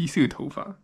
黑色头发。